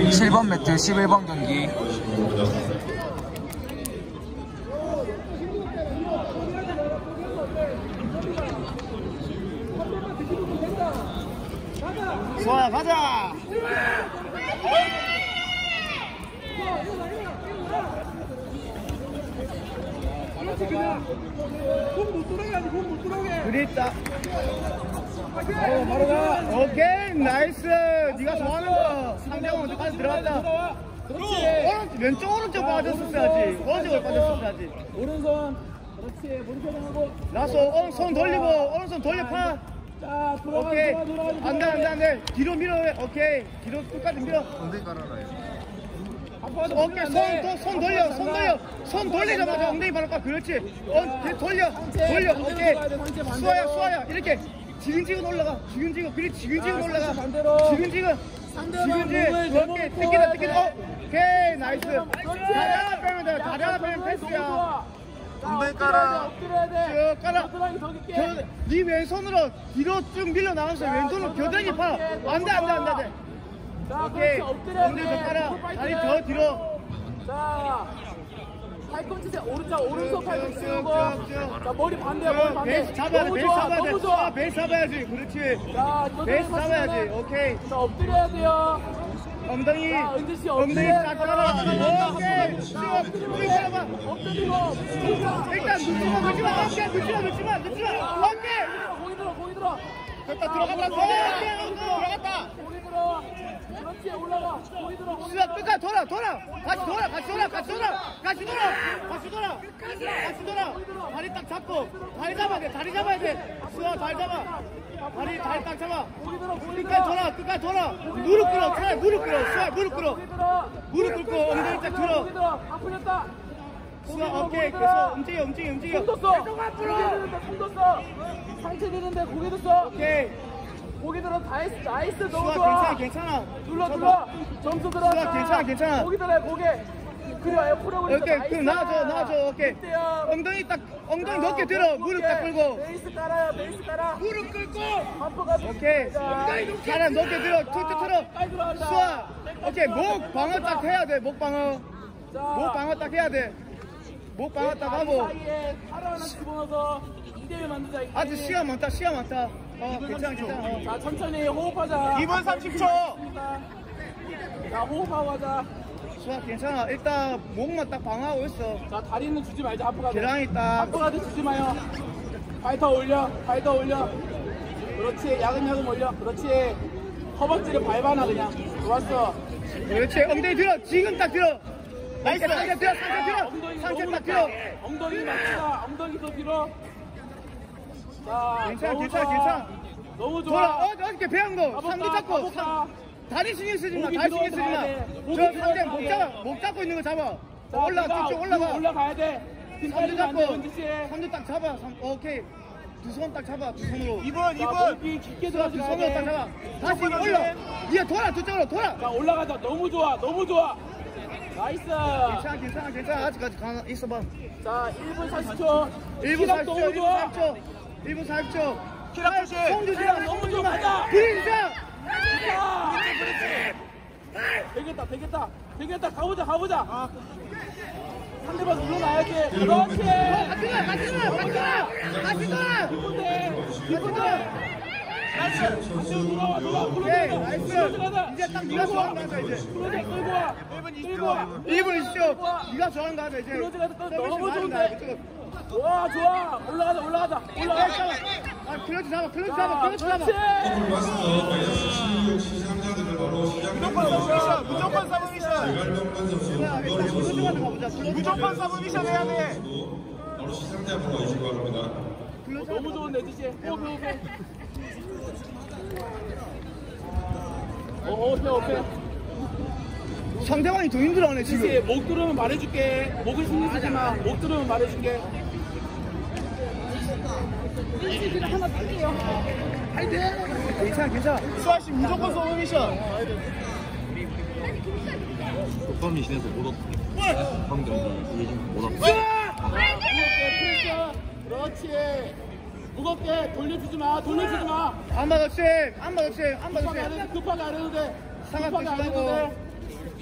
7번 매트 11번 경기. 좋아 가자! 공못 들어가야지 공못 들어오게 그립다. 어 바로 가. 오케이 nice! 네가 좋아하는 들어갔다. 그렇지. 오른, 왼쪽 오른쪽 빠졌었어야지. 오른쪽으로 빠졌었어야지. 오른손. 그렇지. 머리 하고. 나서 오른손 돌리고 오른손 돌려 파. 자 돌아가 오케이. 돌아가 돌아가 안 돼 안 돼 안 돼. 뒤로 밀어. 오케이. 뒤로 끝까지 밀어. 오케이. 손, 손 돌려. 손 돌려. 손 돌리자마자 엉덩이 바로 까 그렇지. 어, 대- 돌려. 돌려. 오케이. 수아야 수아야. 이렇게 지근지근 올라가. 지근지근. 그래 지근지근 아, 올라가. 지근지근 상대방 오케이 뜯기다 뜯기다. 어, 해야지. 오케이 나이스. 다리 하나 빼면 돼 다리 하나 빼면 패스야. 엉덩이 깔아. 돼, 엎드려야 돼. 쭉 깔아. 네 왼손으로 뒤로 쭉 밀려 나가면서 왼손으로 겨드랑이 파 안돼 안돼 안돼 오케이. 엉덩이 더 깔아. 돼 다리 더 뒤로. 자 팔꿈치 오른쪽 오른손 팔꿈치 쭉, 세우고. 자 머리 반대 머리 반대. 베이스 잡아야 돼 너무 베이스 좋아 잡아야 너무 돼 좋아. 아, 베이스 잡아야지. 그렇지. 자 베이스 겨드랑이 잡아야지. 오케이. 자 엎드려야 돼요. 엉덩이. 자, 은지 씨 엉덩이 엎드려. 딱 잡아 오케이. 쭉 자, 쭉 엎드리고 일단 늦지마 늦지마 오케이. 늦지마 늦지마 늦지마 오케이 고기 들어 고기 들어 됐다 오케이 들어갔다. 그렇지 올라가. 수야 끝까지 돌아 돌아. 같이 돌아 같이 돌아 같이 돌아. 같이 돌아 같이 돌아. 같이 돌아. 다리 딱 잡고 다리 잡아야 돼 다리 잡아야 돼. 수야 다리 잡아. 다리 다리 딱 잡아. 끝까지 돌아 끝까지 돌아. 무릎 꿇어 차라리 무릎 꿇어. 수야 무릎 들어. 무릎 꿇고 엉덩이 딱 들어. 아 풀렸다 수야 오케이. 계속 움직여 움직여 움직여. 손 떴어. 고기 드는데 손 떴어. 상체 드는데 고기 떴어. 오케이. 고기 들어 나이스 나이스 너무 좋아. 괜찮아 괜찮아. 눌러 눌러. 점수 들어왔다. 수아, 괜찮아, 괜찮아. 고기 들어 고기 그래 풀어버리자 오케이 나이스. 그 나와줘 나와줘 오케이. 엉덩이 딱 엉덩이 자, 높게 들어. 높게. 무릎 딱 끌고. 베이스 깔아요 베이스 깔아. 무릎 끌고. 반포가 오케이. 사람 높게 들어. 툭툭 틀어 수아. 오케이 목 방어 딱 해야 돼목 방어. 자, 목 방어 딱 해야 돼 딱 하고. 사이에 팔 하나 집어넣어서 2대1 만들자 아직 시간 많다 시간 많다. 어 괜찮아 괜찮아. 어. 자 천천히 호흡하자. 2분 30초. 자 호흡하고 가자. 수하 괜찮아. 일단 목만 딱 방어하고 있어. 자 다리는 주지 말자 앞으로 가자 계란이 딱 앞으로 가자 주지 마요. 팔더 올려 팔더 올려. 그렇지 야금야금 올려. 그렇지. 허벅지를 밟아놔 그냥. 좋았어. 그렇지. 엉덩이 들어. 지금 딱 들어 nice! 상체 들어 상체 들어. 엉덩이 상체 딱 높다. 엉덩이 맞추다 엉덩이 더 뒤로 자 괜찮아 괜찮아. 괜찮아. 너무 돌아. 좋아 어 어저께 배운 거? 상기 잡고? 상- 다리 신경 쓰지 마 다리 신경 쓰지 마저 상대 목 돼. 잡아 목 잡고 있는 거 잡아. 자, 내가 뒤쪽 올라가. 올라가야 돼. 돼, 잡고. 삼두 딱 잡아. 삼- 오케이. 두손딱 잡아 두 손으로. 2번 2번. 높이 깊게 두 들어가야 손으로 딱돼 잡아. 다시 올라 얘 돌아 저쪽으로 돌아. 자 올라가자. 너무 좋아. 너무 좋아 나이스. 괜찮아 괜찮아 괜찮아. 아직까지 가나 있어봐. 자 1분 40초. 1분 시간 40초 너무 1분 좋아 40초. 1분 40초. 키락 조심. 주지 마 너무 손 주지 좋아. 마 가자. 그린자 자, 되겠다 되겠다. 되겠다. 가보자 가보자. 상대방 눌러놔야지. 그렇지 같이 가 같이 가 같이 가 같이 가 같이 가 돌아와 돌아와 오케 이제 딱 네가 거 하자 이제 끌고 와 1분 20초 1분 20초 네가 거 하자 이제 클로즈 가서 너무 좋은데. 와 좋아 올라가자 올라가자 아, 올라가자. 아 클러치 잡아 클러치 잡아 클러치 잡아 그렇지 마스터 시상자들을 바로 시작합니다. 무조건 미션 선수 야, 일단 김건희 클러치 선수 가자 무조건 서브 미션 해야 돼 바로 시상자 앞으로 가주시기 바랍니다. 너무 좋은데 지씨 호흡해 호흡해 어 호흡해 호흡해 상대방이 더 힘들어하네 지금. 목 들으면 말해줄게. 목을 신경 쓰지 마목 들으면 말해줄게. 괜찮아 괜찮아. 수아씨 무조건 서브 미션. 독감이신에서 못 왔고 경기 예진 못 왔고 프레스 그렇지 무겁게 돌려주지 마 돌려주지 마안 받았지 안 받았지 안 급하게 안 받았지 해도 급하게 안 해도 돼 급하게 안 해도. 돼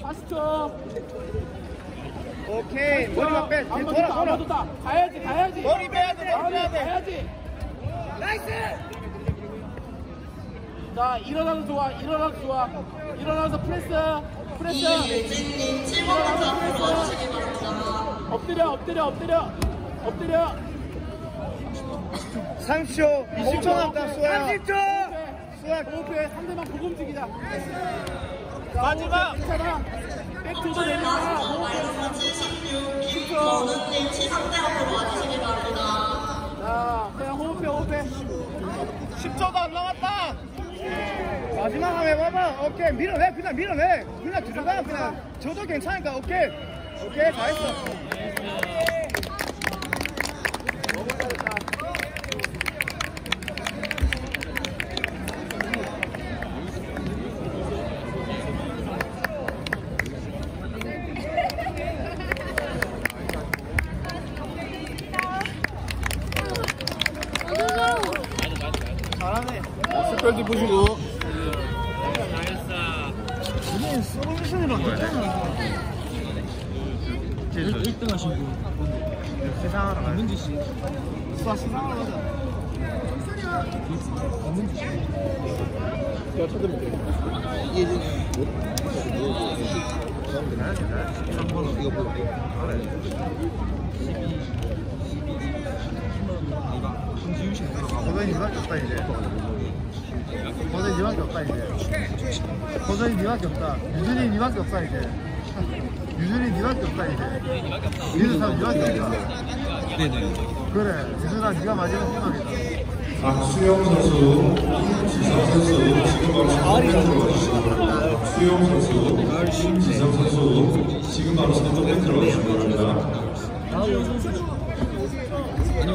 40초. 오케이 머리만 빼 안 돌아 돌아 맞았다. 가야지, 가야지. 머리 빼야 돼, 머리 빼야 돼. 가야지. nice 자, 일어나서 좋아, 일어나서 좋아. 일어나서 프레스, 프레스. 일어나서 프레스. 엎드려, 엎드려, 엎드려. 엎드려. 30초 20초 남았다 수아야 30초. 수아 호흡해, 상대방 보고 움직이자. 자, 마지막. 괜찮아. 내리지 마. 호흡해. 10초. 자, 그냥 호흡해, 호흡해. 10초도 안 남았다 마지막 한번 해봐봐 오케이 밀어내 그냥 밀어내 그냥 들어가 그냥 저도 괜찮으니까 오케이 오케이 잘했어 너무 잘했다. 잘하네. 스펠도 보시고. 우리는 솔루션으로 바뀌었잖아 1등 하신 분 세상으 로 가자 김민지 씨 수아 세상으로 가자 제가 찾으면 돼. 이거 뭐 알아요 한지윤 씨 고전이 니밖에 없다 이제 고전이 니밖에 없다 이제 고전이 니밖에 없다 유준이 니밖에 없다 이제 유준이 니밖에 없다 사람 니밖에 없다 네네 그래 유준아 니가 마지막 희망이다 박수영 선수, 김지성 선수 지금 바로 들어가주시기 바랍니다. 박수영 선수, 김지성 선수 지금 바로 선동에 들어가주시기 바랍니다. 아니요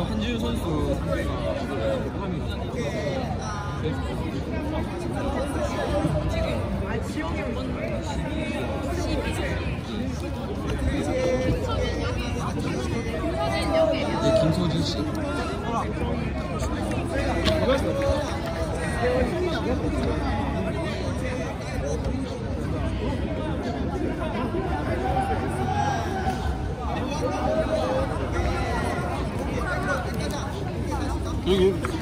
한지윤 선수 상대가 호감이 Mm-hmm.